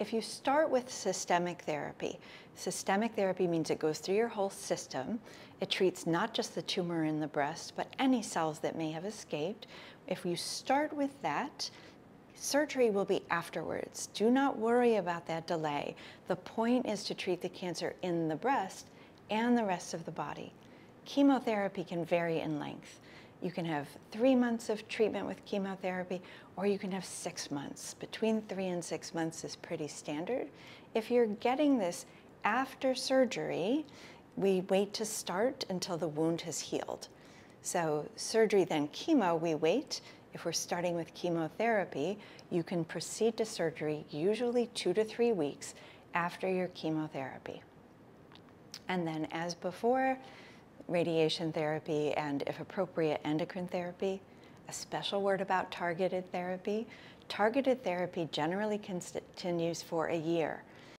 If you start with systemic therapy, systemic therapy means it goes through your whole system. It treats not just the tumor in the breast, but any cells that may have escaped. If you start with that, surgery will be afterwards. Do not worry about that delay. The point is to treat the cancer in the breast and the rest of the body. Chemotherapy can vary in length. You can have three months of treatment with chemotherapy, or you can have six months. Between three and six months is pretty standard. If you're getting this after surgery, we wait to start until the wound has healed. So surgery, then chemo, we wait. If we're starting with chemotherapy, you can proceed to surgery usually two to three weeks after your chemotherapy. And then as before, radiation therapy, and if appropriate, endocrine therapy. A special word about targeted therapy. Targeted therapy generally continues for a year.